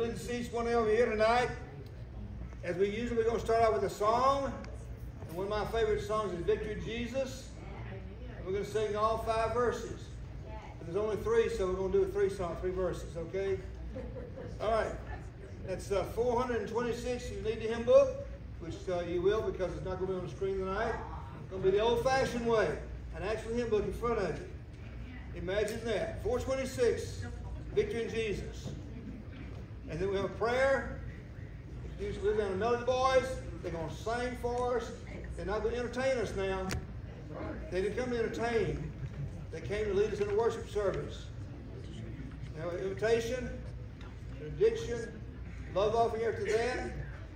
Good to see one of you here tonight. As we usually, we're going to start out with a song. And one of my favorite songs is Victory Jesus. And we're going to sing all five verses. But there's only three, so we're going to do a three song, three verses, okay? All right. That's uh, 426. You need the hymn book, which uh, you will because it's not going to be on the screen tonight. It's going to be the old fashioned way an actual hymn book in front of you. Imagine that. 426, Victory in Jesus. And then we have a prayer. Usually down the Melody Boys. They're going to sing for us. They're not going to entertain us now. They didn't come to entertain. They came to lead us in a worship service. Now, invitation, benediction, love offering after that.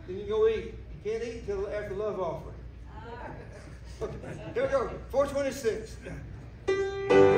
Then you go eat. You can't eat until after love offering. Okay, here we go. 426.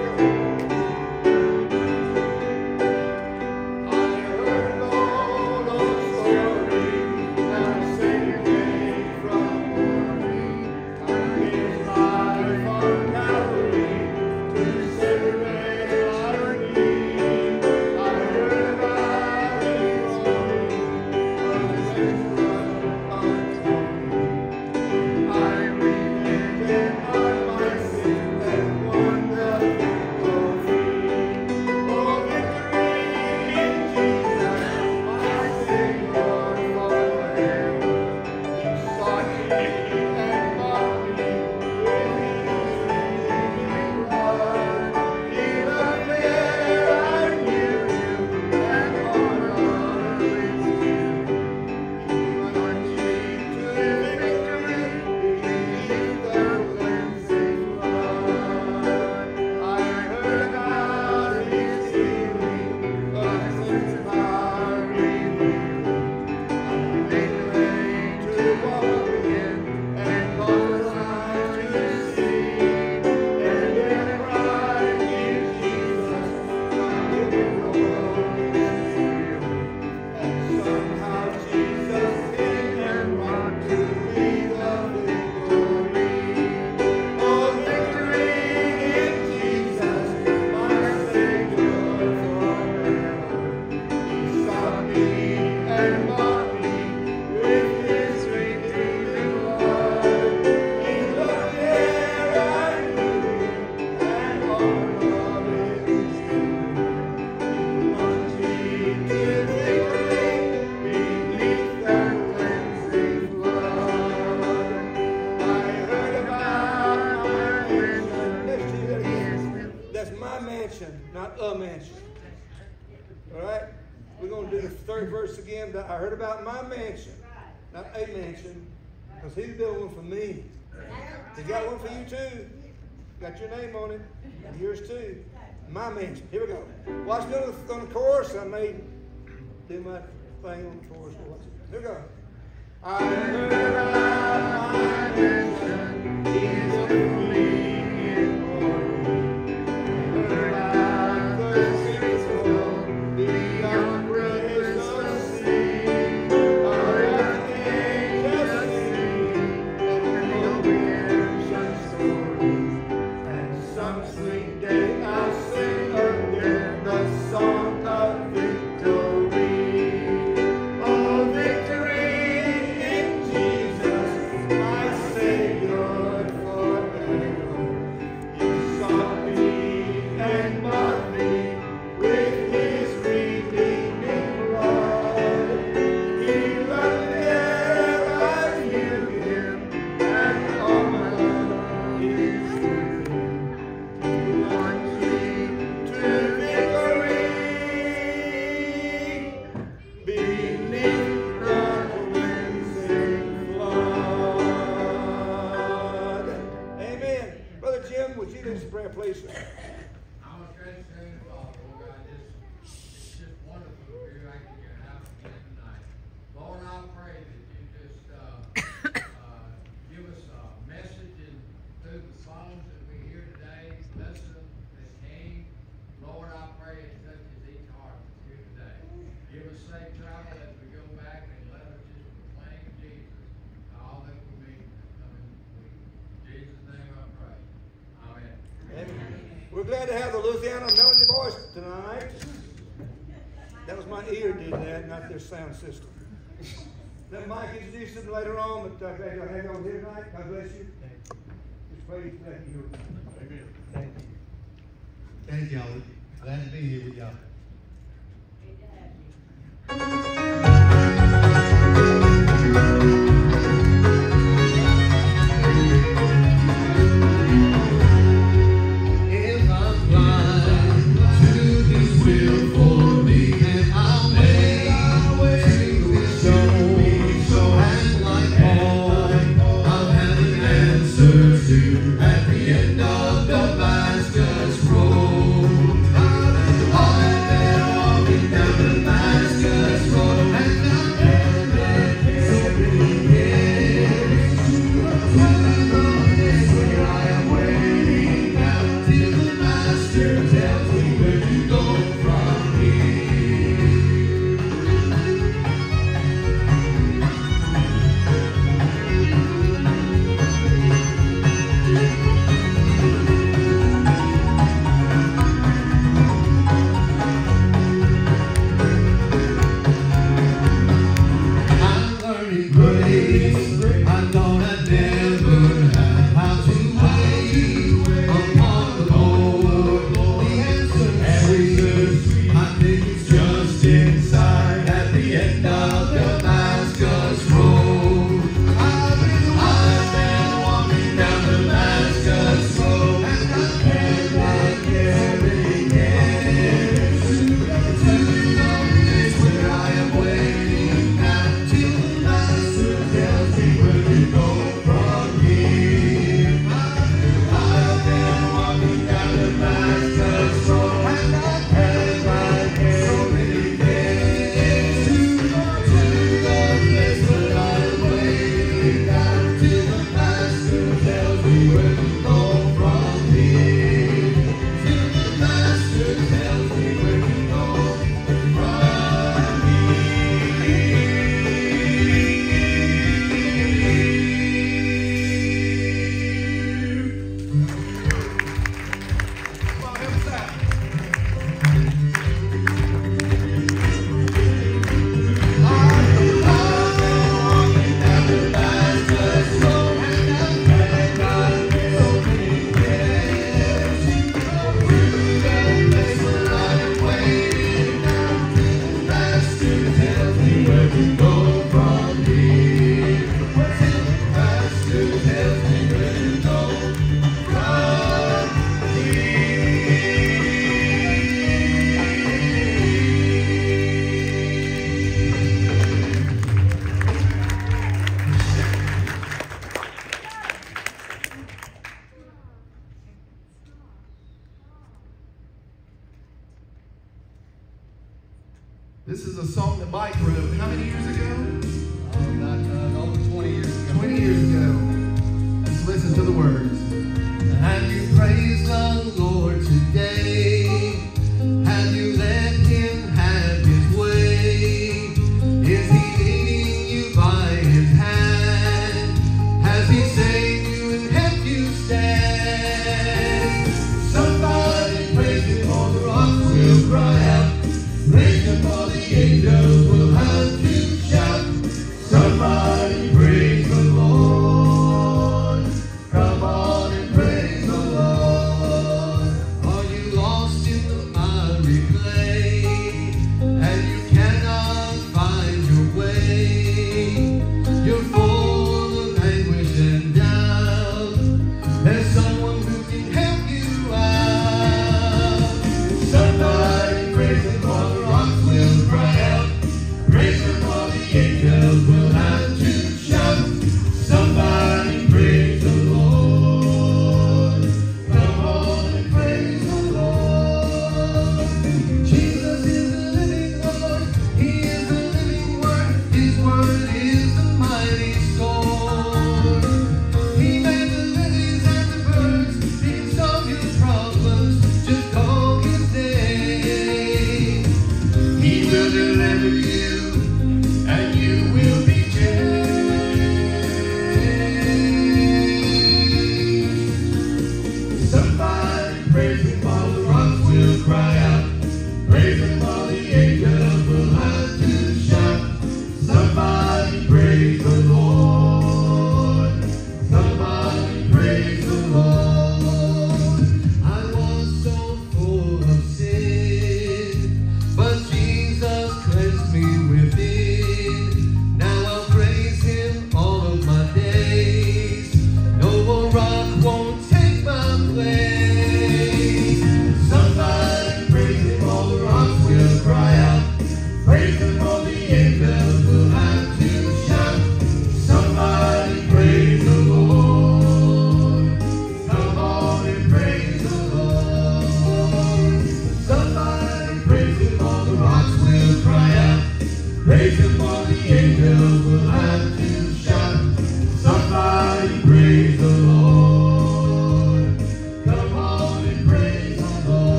Got your name on it, and yours too. My mansion. Here we go. Watch me on the, chorus. I may do my thing on the chorus. Here we go. I heard. Louisiana Melody Boys tonight. That was my ear did that, not their sound system. That Mike is them later on, but I hang on here.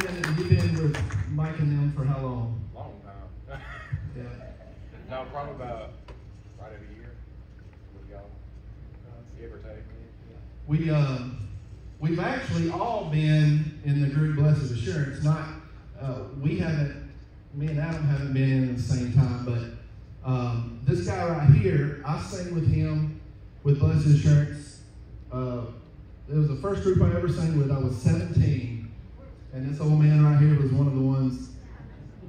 Been? You been with Mike and them for how long? Long time. Yeah. no, probably about right at a year with y'all, give or take. We um, we've actually all been in the group Blessed Assurance. Not uh, we haven't. Me and Adam haven't been in at the same time, but um, this guy right here, I sang with him with Blessed Assurance. Uh, it was the first group I ever sang with. I was 17, and this old man right here was one of the ones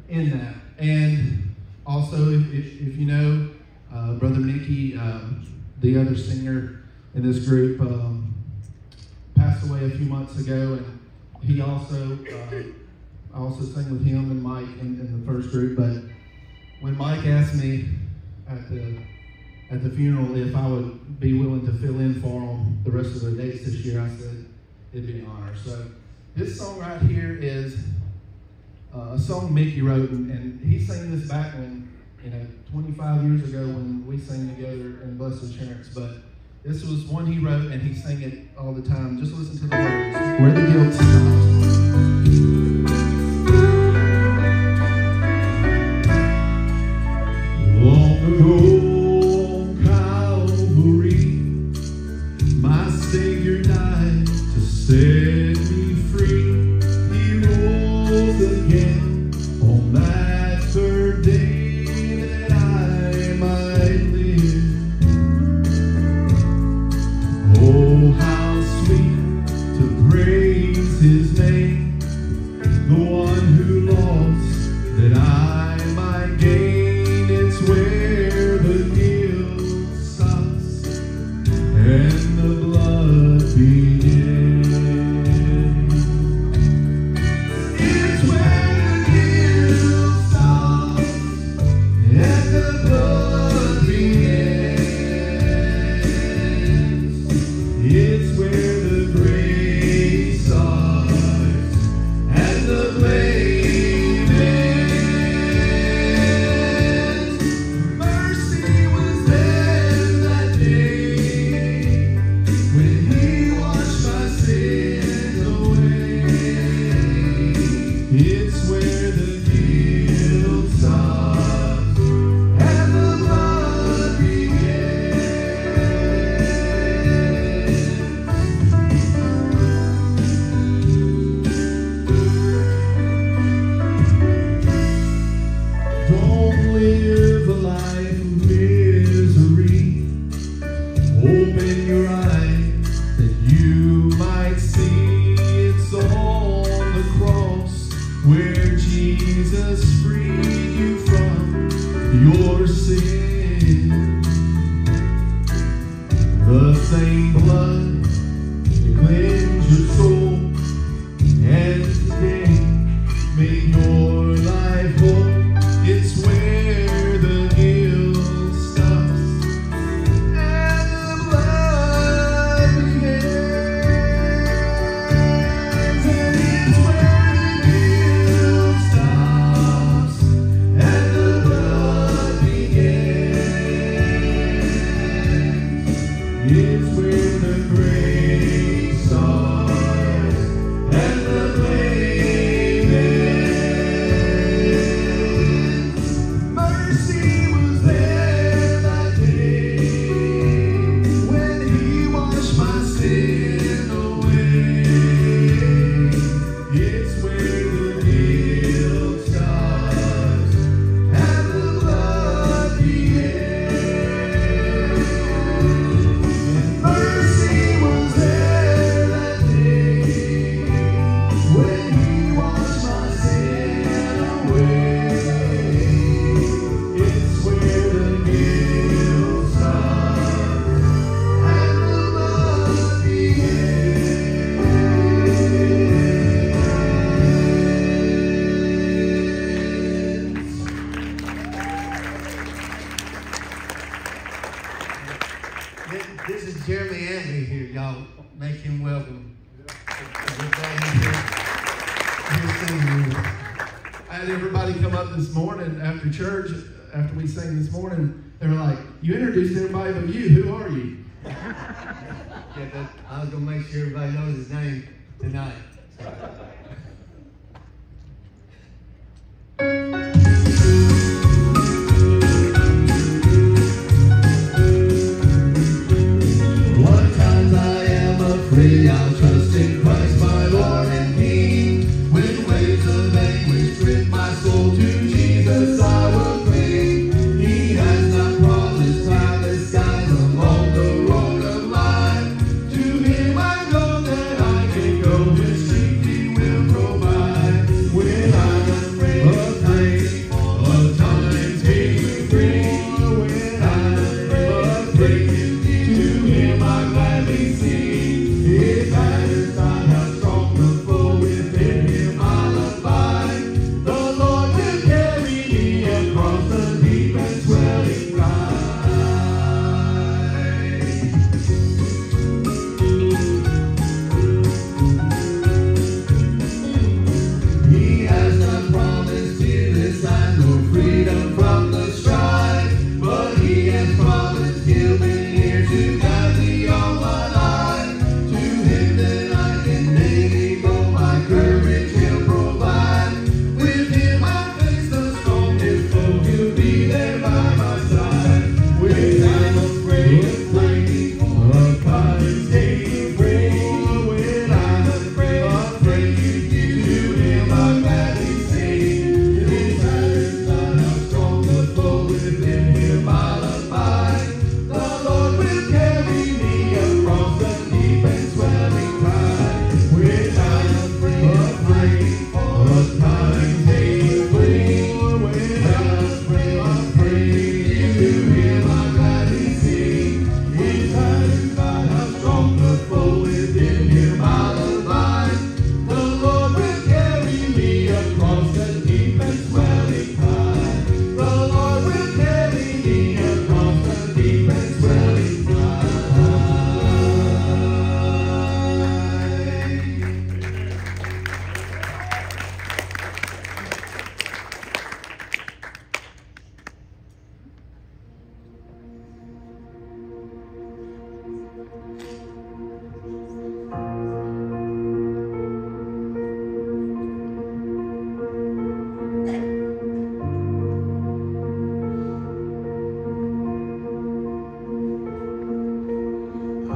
in that. And also, if, if, if you know, uh, Brother Nicky, um, the other singer in this group, um, passed away a few months ago, and he also, uh, I also sang with him and Mike in, in the first group. But when Mike asked me at the at the funeral if I would be willing to fill in for him the rest of the dates this year, I said it'd be an honor. So this song right here is uh, a song Mickey wrote, and, and he sang this back when, you know, 25 years ago when we sang together in Blessed Assurance. But this was one he wrote, and he sang it all the time. Just listen to the words. Where the guilt stops.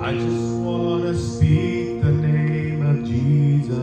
I just want to speak the name of Jesus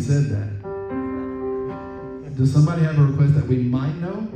said that. Does somebody have a request that we might know?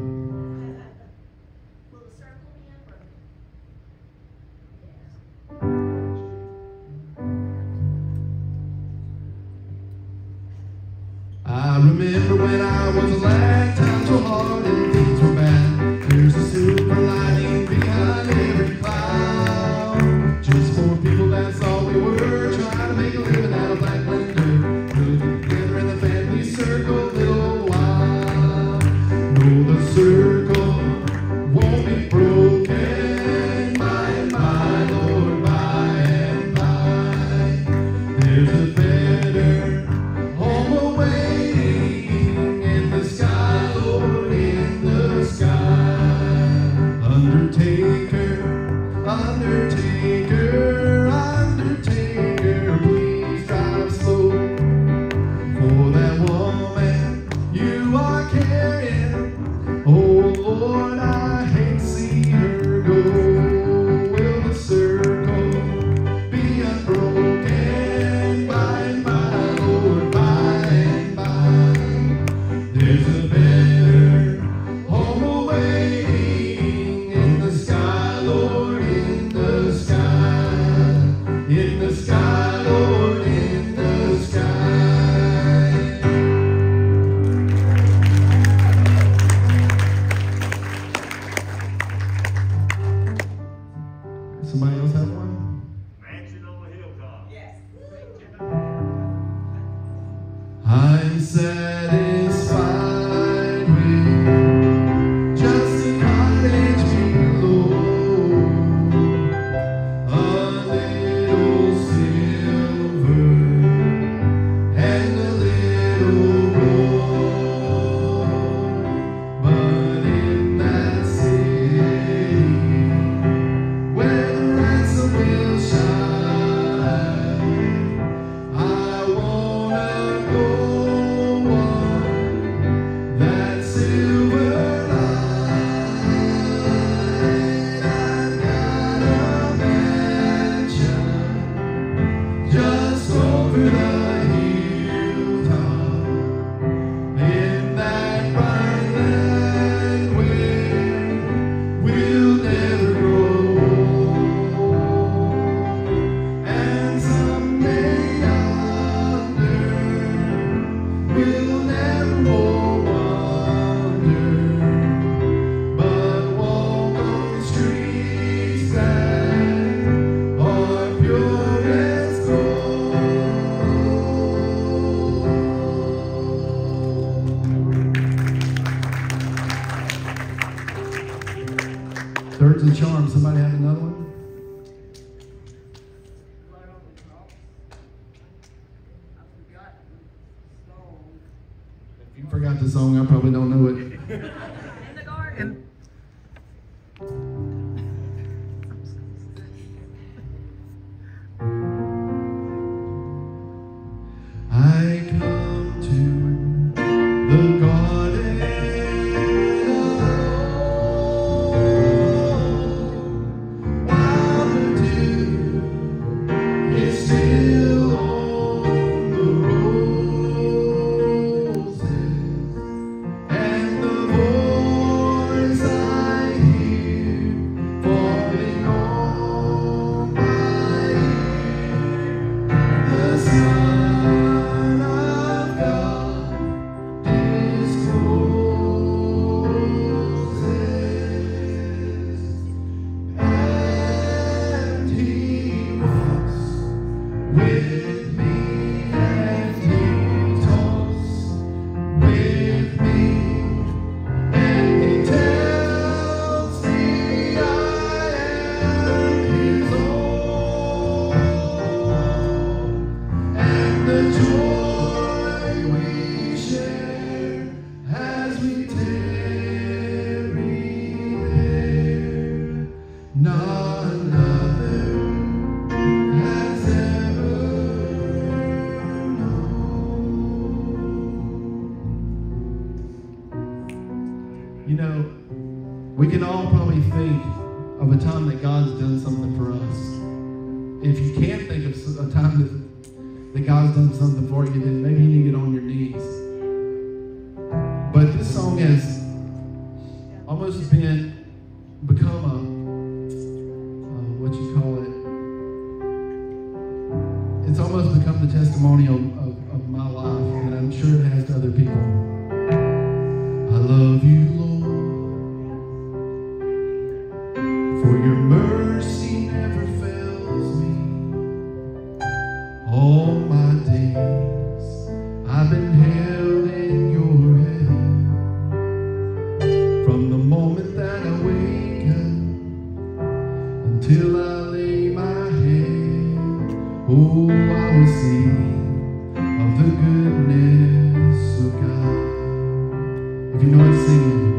of the goodness of God. If you know it, sing it.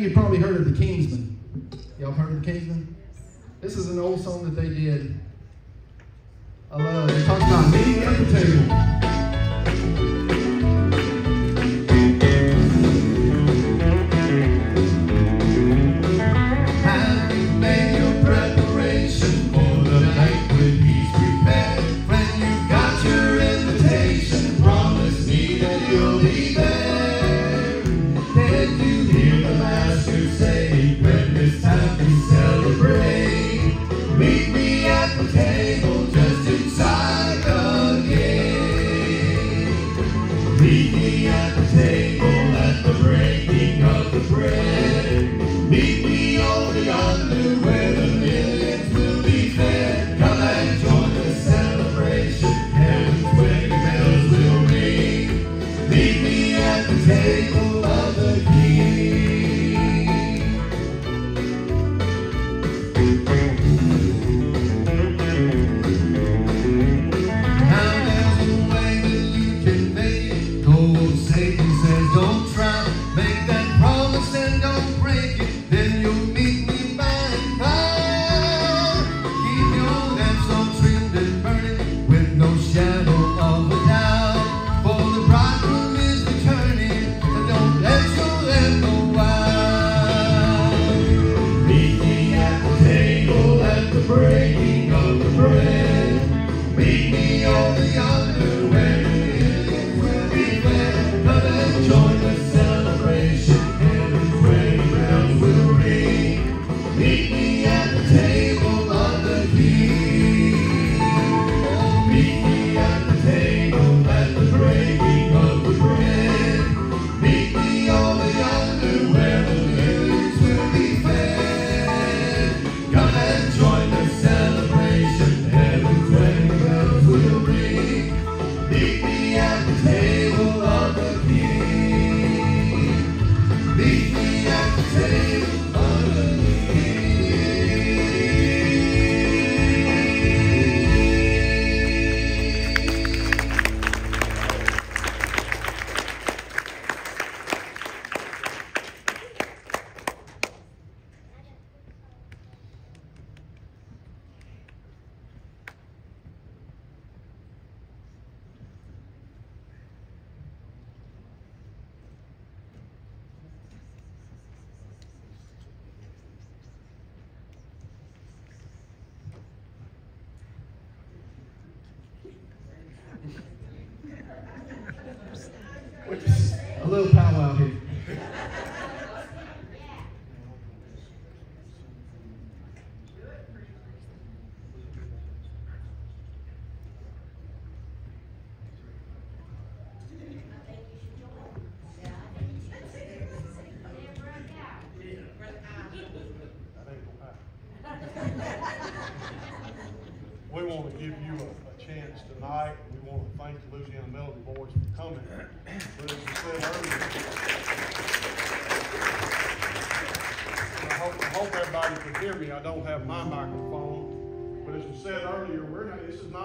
you probably heard of the Kingsmen. Y'all heard of the Kingsmen? This is an old song that they did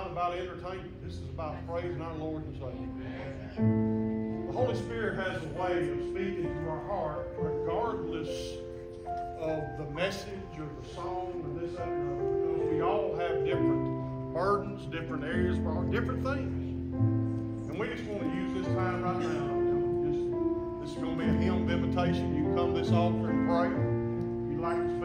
not, about entertainment. This is about praising our Lord and Savior. The Holy Spirit has a way of speaking to our heart regardless of the message or the song or this, that, other. We all have different burdens, different areas, for our different things. And we just want to use this time right now. Just, this is going to be a hymn of invitation. You come to this altar and pray. If you'd like to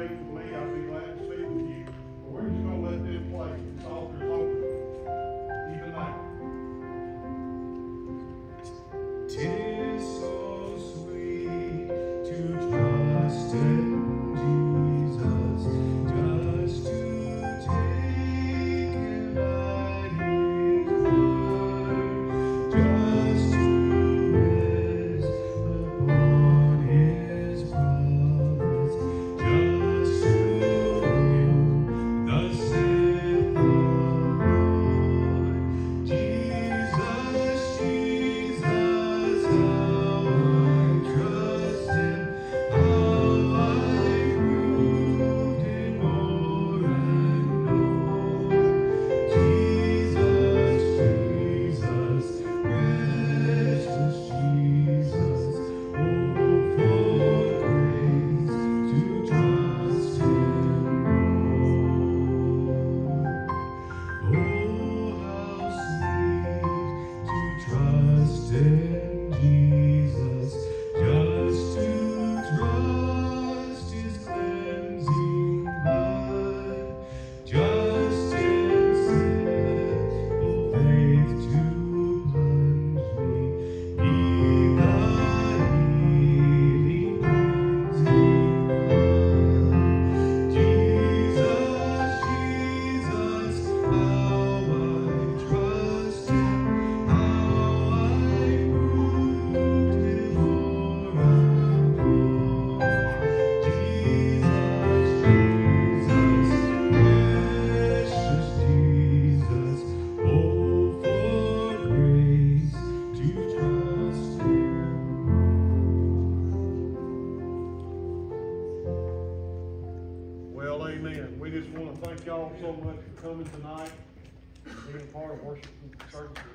with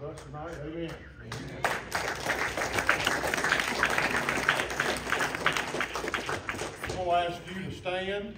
us tonight. Amen. I'm going to ask you to stand.